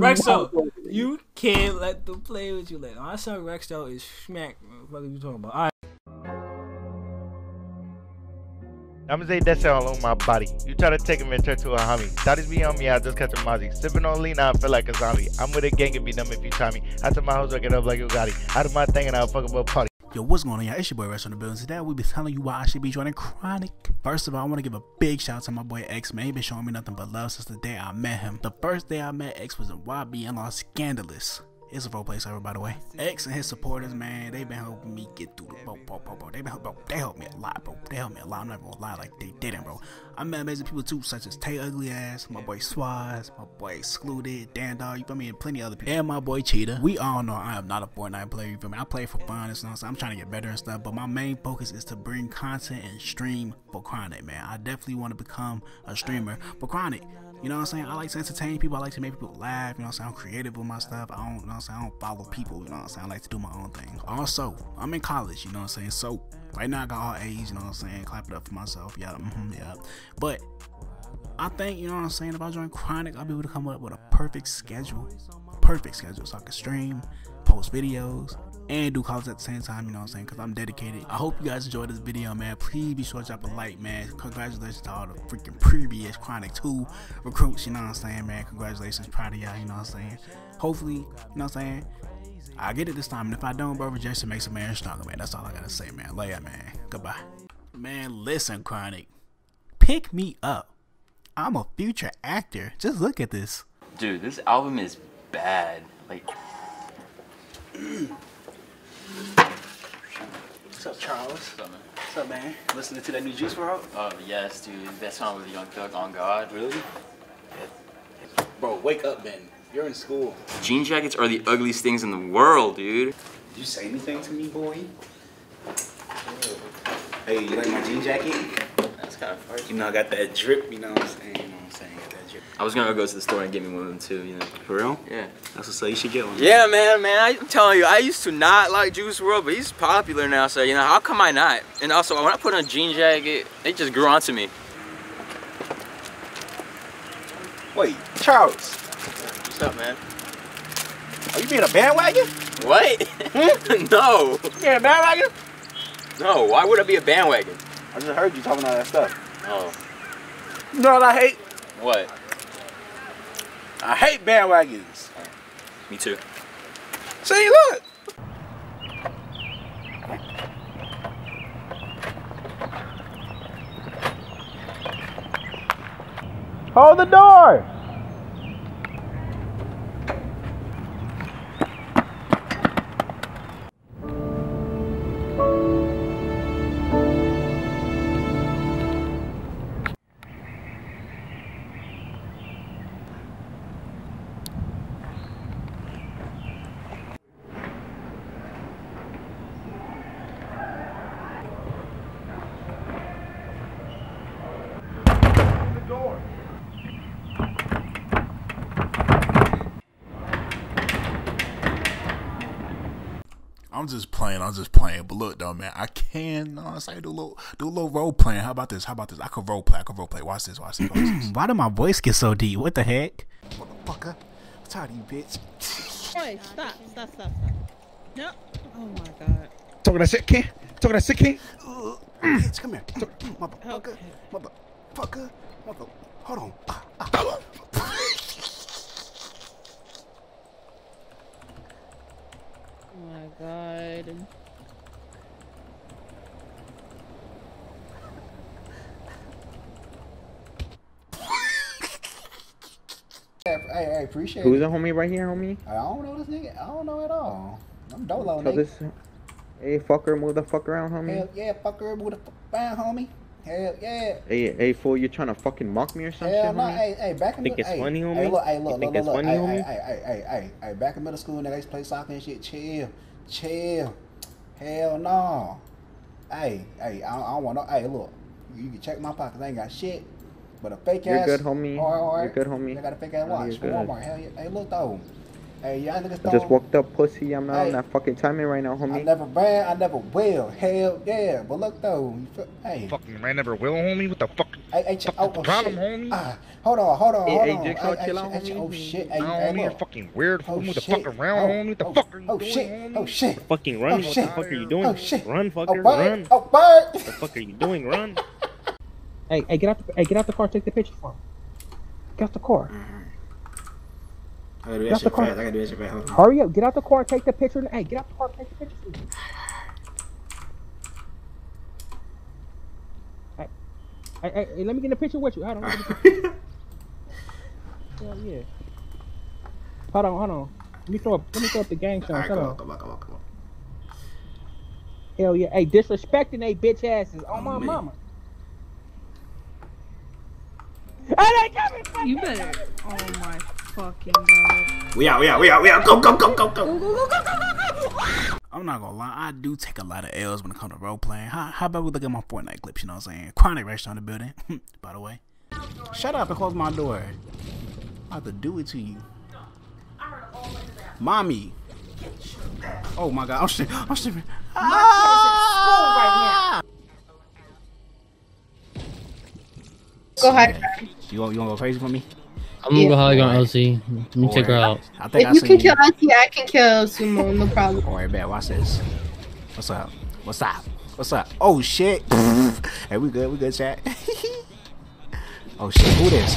Rexo, you can't let them play with you. Like, my son Rexo is smack. What are you talking about? All right. I'm gonna say that's all on my body. You try to take him and turn to a homie. Thotties be on me, I just catch a mozzie. Sipping on lean, I feel like a zombie. I'm with a gang and be dumb if you try me. After my hoes, I get up like a Gotti. Out of my thing and I'll fuck up a party. Yo, what's going on, y'all? It's your boy Rex on the building. Today, we be telling you why I should be joining Chronic. First of all, I want to give a big shout out to my boy X, man. He been showing me nothing but love since the day I met him. The first day I met X was in YB and Los Scandalous. It's a roleplay server, by the way. X and his supporters, man, they've been helping me get through the bro, bro, bro, bro. They been bro, they helped me a lot, bro. They helped me a lot. I'm not gonna lie, like they didn't, bro. I met amazing people too, such as Tay Ugly Ass, my boy Swaz, my boy Excluded, Dan Dog, you feel me, and plenty other people. And my boy Cheetah. We all know I am not a Fortnite player, you feel me? I play for fun and stuff, so I'm trying to get better and stuff. But my main focus is to bring content and stream for Chronic, man. I definitely want to become a streamer for Chronic. You know what I'm saying? I like to entertain people. I like to make people laugh. You know what I'm saying? I'm creative with my stuff. I don't, you know what I'm saying? I don't follow people. You know what I'm saying? I like to do my own thing. Also, I'm in college. You know what I'm saying? So right now I got all A's. You know what I'm saying? Clap it up for myself. Yeah, mm-hmm, yeah. But I think you know what I'm saying. If I join Chronic, I'll be able to come up with a perfect schedule. Perfect schedule, so I can stream, post videos, and do college at the same time, you know what I'm saying? Because I'm dedicated. I hope you guys enjoyed this video, man. Please be sure to drop a like, man. Congratulations to all the freaking previous Chronic 2 recruits, you know what I'm saying, man? Congratulations. Proud of y'all, you know what I'm saying? Hopefully, you know what I'm saying? I get it this time, and if I don't, bro, rejection makes a man stronger, man. That's all I gotta say, man. Up, man. Goodbye. Man, listen, Chronic. Pick me up. I'm a future actor. Just look at this. Dude, this album is bad. Like, What's up, Charles? What's up, man? Listening to that new Juice WRLD? oh uh, yes, dude, that song with Young Thug on God. Really? Yeah. Bro, wake up, man. You're in school. Jean jackets are the ugliest things in the world, dude. Did you say anything to me, boy? Hey, you like my jean jacket? That's kind of funny. You know, I got that drip, you know what I'm saying? I was gonna go to the store and get me one of them too, you know. For real? Yeah. That's what's up. You should get one. Yeah, man, man. I'm telling you, I used to not like Juice WRLD, but he's popular now, so you know, how come I not? And also, when I put on a jean jacket, it just grew onto me. Wait, Charles, What's up, man? are you being a bandwagon? What? Hmm? no, You being a bandwagon? no. Why would I be a bandwagon? I just heard you talking all that stuff. Oh, You know what I hate? what? I hate bandwagons. Me too. See, look. Hold the door. I'm just playing. I'm just playing. But look, though, man, I can. Uh, say do a little, do a little role playing. How about this? How about this? I could role play. I could role play. Watch this. Watch this. Watch this. Why did my voice get so deep? What the heck? Motherfucker, I'm tired of you, bitch. Wait, stop, stop, stop, stop. No. Oh my god. Talking that shit, Ken? Talking that shit, Ken? bitch, come here. Motherfucker, Okay. motherfucker, mother. Hold on. Ah, ah. Oh my god. Hey, I appreciate Who's it. the homie right here, homie? I don't know this nigga. I don't know at all. I'm Dolo, Tell nigga. this. Hey, fucker, move the fuck around, homie. Hell yeah, fucker, move the fuck around, homie. Hell yeah. Hey, hey, fool, you trying to fucking mock me or some Hell shit, no, homie? hey, hey, back in Think the it's hey, funny, Hey, homie? look, hey, You look, think look, it's look, funny, hey, homie? Hey, hey, hey, hey, hey, back in middle school, nigga, I used to play soccer and shit. Chill, chill. Hell no. Hey, hey, I, I don't want no. Hey, look, you can check my pockets. I ain't got shit. But a fake You're ass. good, homie. All right. You're good, homie. I got a fake ass watch you're. Walmart. Hell yeah. Hey, look though. Hey, y'all niggas I don't. just woke up, pussy. I'm not Hey. on that fucking timing right now, homie. I never ran, I never will. Hell yeah. But look though, you feel, hey, Fucking man never will, homie. What the fuck? hey, hey, ch- fuck oh, the oh, problem, shit. homie? Ah, hold on, hold on, Hey, hold hey, on. Jigsaw, Hey, chill hey, out, hey, homie. Oh shit, hey, No, hey, homie, you're look. fucking weird. Oh Who moved the shit. fuck around, oh, homie? What the oh, fuck are you oh, doing, shit. homie? Oh shit. Fucking run. Oh, what shit. the fuck are you doing? Oh shit. Run, Oh fucker. bird. run. Oh bird. What the fuck are you doing? Run. Hey, hey, get out the hey, get out the car. Take the picture for me. Get out the car. I gotta do that shit fast. I gotta do that shit fast. Hold on. Hurry up. Get out the car. Take the picture. Hey, get out the car. Take the picture. Hey, hey, hey, hey, let me get in a picture with you. Hold on. Let me get a picture. Hell yeah. Hold on, hold on. Let me throw up. Let me throw up the gang sign. Alright, Hold come on. on, come on, come on, come on. Hell yeah. Hey, disrespecting they bitch asses on my oh, man. mama. Hey, they coming. You better. Oh my fucking god. We out, we out, we out, we out. Go, go, go, go, go. I'm not gonna lie, I do take a lot of L's when it comes to role playing. How, how about we look at my Fortnite clips, you know what I'm saying? Chronic restaurant in the building, by the way. Shut up and close my door. I'm about to do it to you. Mommy. Oh my god, I'm stupid. I'm stupid. Ah! Go ahead. You gonna, you gonna go crazy for me? I'm gonna go hug on LC. Let me take her out. I think If I you can kill Auntie, I can kill Sumo, no problem. Alright, bet. Watch this. What's up? What's up? What's up? Oh shit! hey, we good? We good, chat? oh shit! Who this?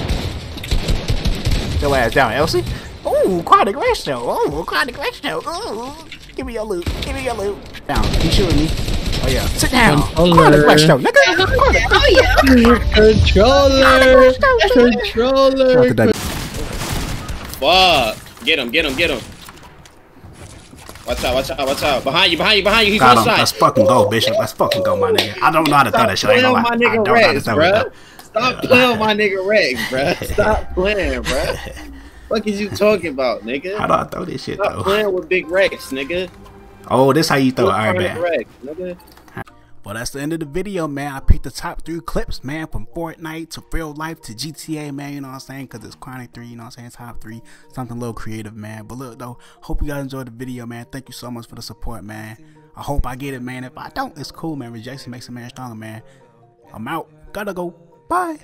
Your ass down, Elsie. Ooh, chronic Rexstro. Oh, chronic Rexstro. Ooh, give me your loot. Give me your loot. Down. He shooting me. Oh yeah. Sit down. Chronic Rexstro, nigga. Oh yeah. Controller. Controller. Fuck. Get him, get him, get him. Watch out, watch out, watch out. Behind you, behind you, behind you. He's Got one him. side. Let's fucking go, Bishop. Let's fucking go, my nigga. I don't know how to throw that shit. I ain't Stop gonna lie. playing I don't my know how to throw Rex, it. bruh. Stop playing with my nigga Rex, bruh. Stop playing, bruh. What is you talking about, nigga? How do I throw this shit Stop though? playing with Big Rex, nigga. Oh, this how you throw it. Look Alright, for. Rex, nigga. Well, that's the end of the video, man. I picked the top three clips, man, from Fortnite to real life to GTA, man. You know what I'm saying? Because it's Chronic 3, you know what I'm saying? Top three, something a little creative, man. But look, though, hope you guys enjoyed the video, man. Thank you so much for the support, man. I hope I get it, man. If I don't, it's cool, man. Rejection makes a man stronger, man. I'm out. Gotta go. Bye.